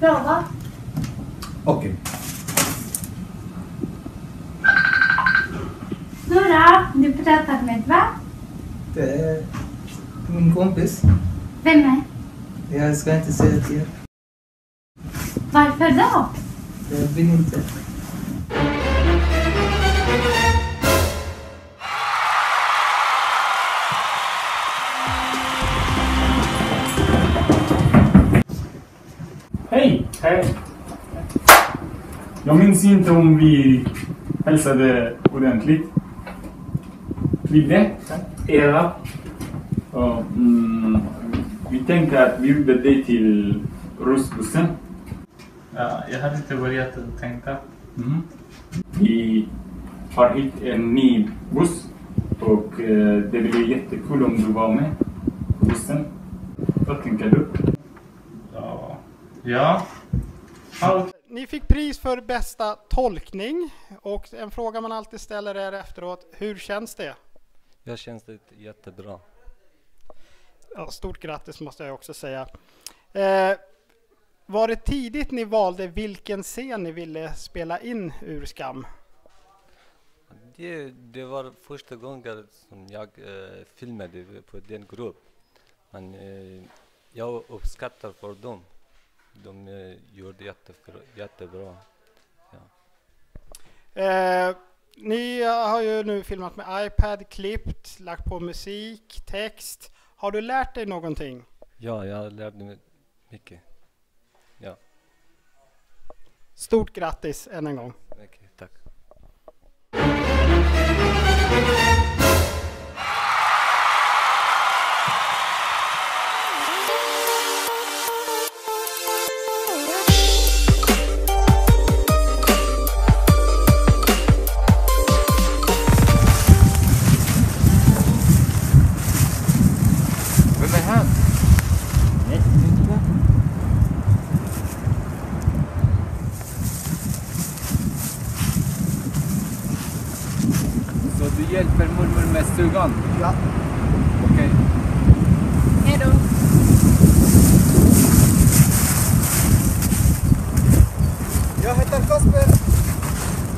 Prova. Okej. Nora, du pratar med va? Det är min kompis. Vem är? Jag ska inte säga till er. Varför då? Jag vill inte. Jag minns inte om vi hälsade ordentligt. Ville? Eva? Ja, mm, vi tänkte att bjuda dig till röstbussen. Ja, jag hade inte börjat att tänka. Mm. Vi har hit en ny buss och eh, det blir jättekul om du var med på bussen. Vad tänker du? Ja. Ja. Ni fick pris för bästa tolkning och en fråga man alltid ställer är efteråt, hur känns det? Jag känns det jättebra. Ja, stort grattis måste jag också säga. Eh, var det tidigt ni valde vilken scen ni ville spela in ur Skam? Det, det var första gången som jag eh, filmade på den grupp. Men eh, jag uppskattar för dem. De eh, gjorde jättebra. jättebra. Eh, ni har ju nu filmat med iPad, klippt, lagt på musik, text. Har du lärt dig någonting? Ja, jag lärde mig mycket. Ja, Stort grattis än en gång. okej, tack. Stugan? Ja. Okej. Hej då. Jag heter Kasper.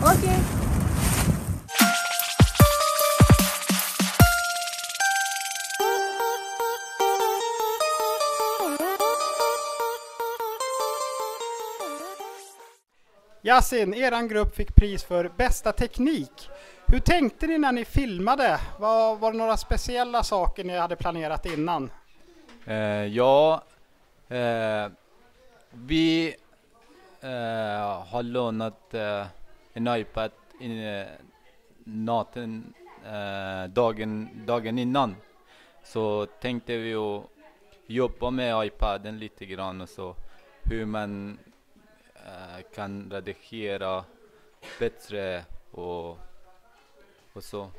Okej. Yasin, eran grupp fick pris för bästa teknik. Hur tänkte ni när ni filmade? Var, var det några speciella saker ni hade planerat innan? Eh, ja, eh, vi eh, har lånat eh, en iPad in, eh, natten, eh, dagen, dagen innan. Så tänkte vi att jobba med iPaden lite grann och så hur man eh, kan redigera bättre och, och så.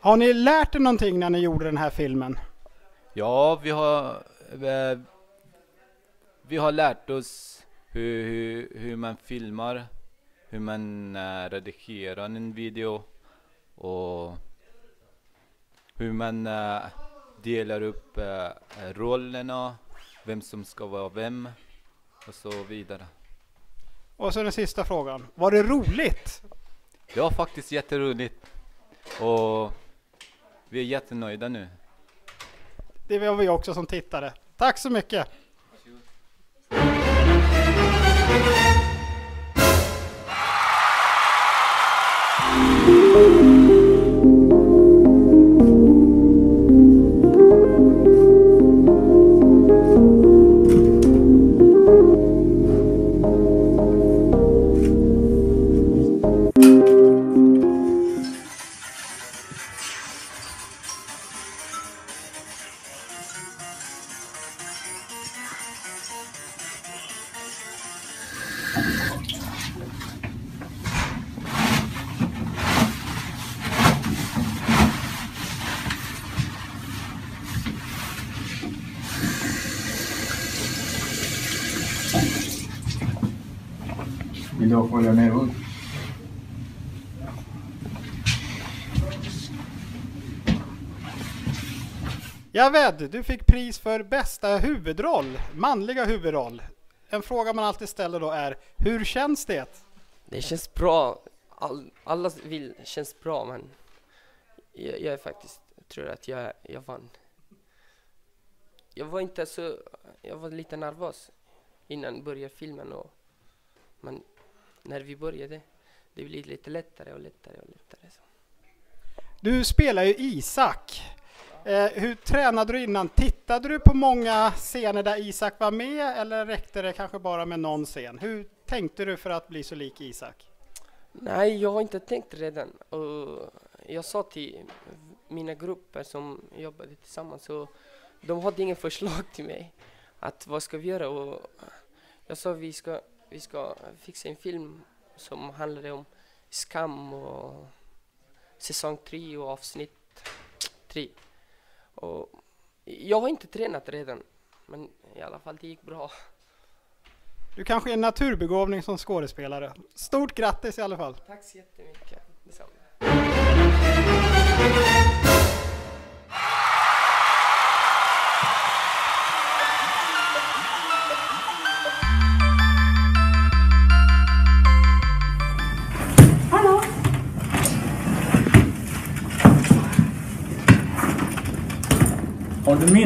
Har ni lärt er någonting när ni gjorde den här filmen? Ja, vi har, eh, vi har lärt oss hur, hur, hur man filmar, hur man eh, redigerar en video och hur man eh, delar upp rollerna, vem som ska vara vem och så vidare. Och så den sista frågan. Var det roligt? Det var faktiskt jätteroligt och vi är jättenöjda nu. Det var vi också som tittare. Tack så mycket! Vill du följa med ut? Javed, du fick pris för bästa huvudroll, manliga huvudroll. En fråga man alltid ställer då är, hur känns det? Det känns bra. All, alla vill känns bra men jag, jag är faktiskt, jag tror att jag, jag vann. Jag var inte så, jag var lite nervös innan började filmen och men när vi började det blev lite lättare och lättare och lättare. Så. Du spelar ju Isak. Eh, hur tränade du innan? Tittade du på många scener där Isak var med eller räckte det kanske bara med någon scen? Hur tänkte du för att bli så lik Isak? Nej, jag har inte tänkt redan. Och jag sa till mina grupper som jobbade tillsammans och de hade ingen förslag till mig. Att vad ska vi göra? Och jag sa vi ska, vi ska fixa en film som handlar om skam och säsong tre och avsnitt tre. Och jag har inte tränat redan, men i alla fall det gick bra. Du kanske är en naturbegåvning som skådespelare. Stort grattis i alla fall! Tack så jättemycket. Detsamma.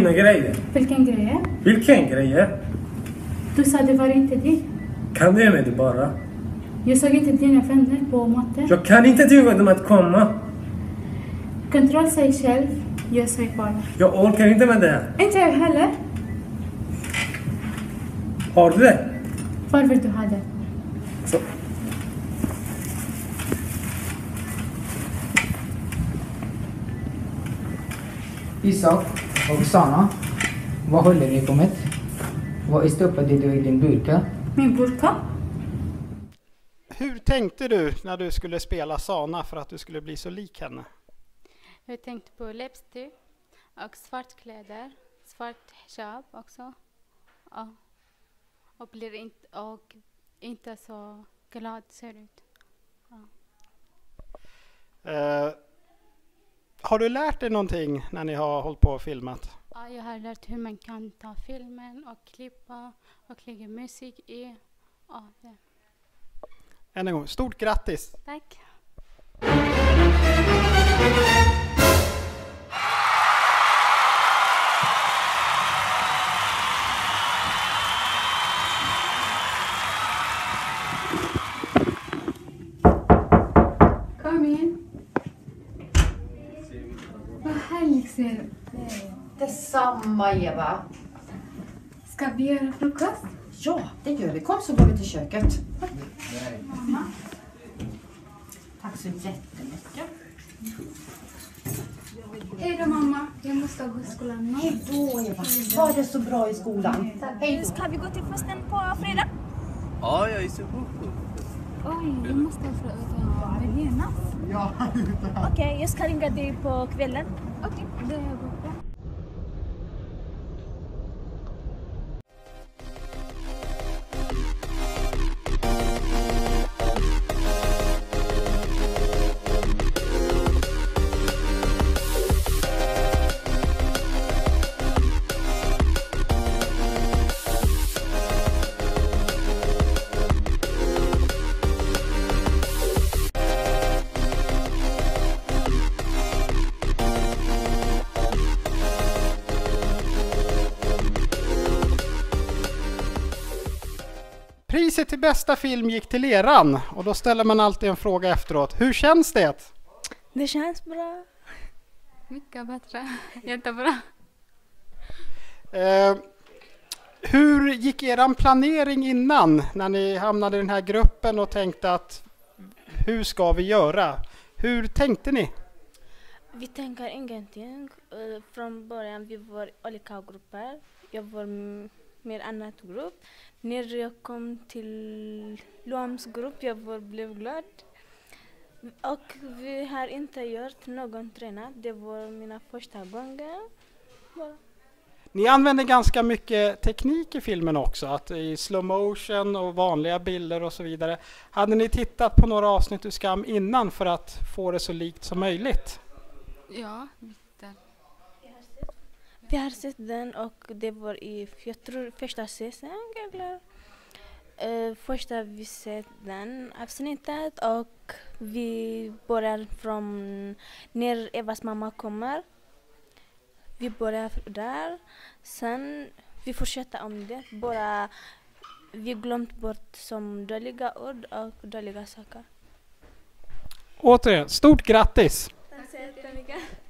Mina grejer? Vilken grej? Vilken grejer? Du sa det var inte det. Kan du med det bara? Jag såg inte dina vänner på matte. Jag kan inte tvinga dem att komma. Kontroll sig själv. Jag säger bara. Jag orkar inte med det här. Inte jag heller. Har du det? Var vill du ha det? Så. Isak och Sana, vad håller ni på med? Vad stoppade du i din burka? Min burka? Hur tänkte du när du skulle spela Sana för att du skulle bli så lik henne? Jag tänkte på läppstift och svartkläder, svart hijab också. Ja. Och blir inte, och inte så glad ser ut. Ja. Eh, har du lärt dig någonting när ni har hållit på och filmat? Ja, jag har lärt hur man kan ta filmen och klippa och lägga musik i. Ja, det. Än en gång, stort grattis! Tack. Kom in. Ser du. Detsamma Eva. Ska vi göra frukost? Ja, det gör vi. Kom så går vi till köket. Mamma. Tack så jättemycket. Hej då mamma. Jag måste gå till skolan. Hej då Eva. Ha det så bra i skolan. Hej då. Ska vi gå till festen på fredag? Ja, jag är så god. Oj, vi måste fråga Helena. Ja. Okej, jag ska ringa dig på kvällen. Okej, det går bra. Priset till bästa film gick till eran och då ställer man alltid en fråga efteråt. Hur känns det? Det känns bra. Mycket bättre. Jättebra. Eh, hur gick eran planering innan när ni hamnade i den här gruppen och tänkte att hur ska vi göra? Hur tänkte ni? Vi tänker ingenting. Eh, Från början vi var olika grupper. Jag var med annat grupp. När jag kom till Luams grupp jag var, blev glad. Och vi har inte gjort någon tränat. Det var mina första gånger. Bara. Ni använder ganska mycket teknik i filmen också, att i slow motion och vanliga bilder och så vidare. Hade ni tittat på några avsnitt ur Skam innan för att få det så likt som möjligt? Ja. Vi har sett den och det var i, jag tror första säsong eller eh, första vi sett den avsnittet och vi börjar från när Evas mamma kommer. Vi börjar där. Sen vi fortsätter om det. Bara vi glömt bort som dåliga ord och dåliga saker. Återigen, stort grattis! Tack så jättemycket.